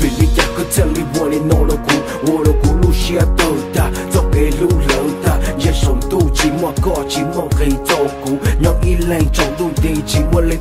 Vì lý do của Tellie, vua Lê Non là cún. Vua Lô Cú Lô Shia từ ta dọc ê lu lờn ta. Giờ sụn thu, chỉ mua cò, chỉ mua ghi tô cù. Nhón ý lên tròn luôn, thì chỉ vua Lê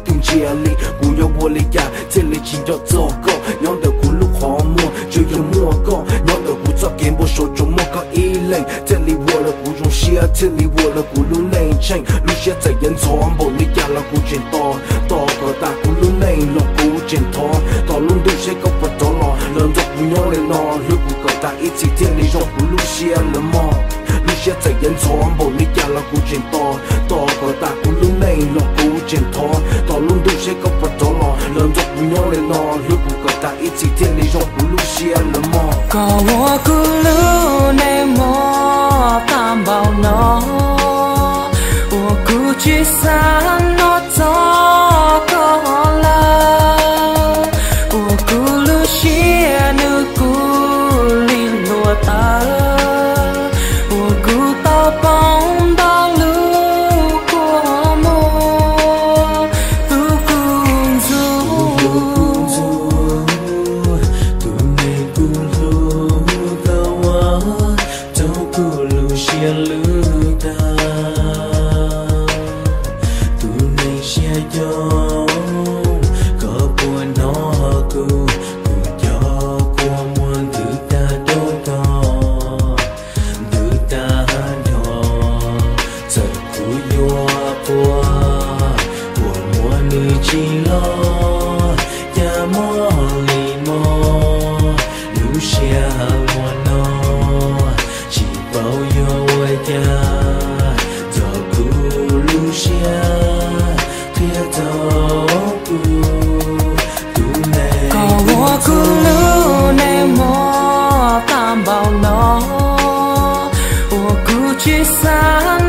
些在人错，不你呀了咕见多，多个大咕噜内落咕见多，到路都些个不到了，让着不要来闹，如果个大一起天里让咕噜些了么？có hoa cứ lưu này mò tam bao nó hoa cứ chỉ sáng nó cho có la hoa cứ किसान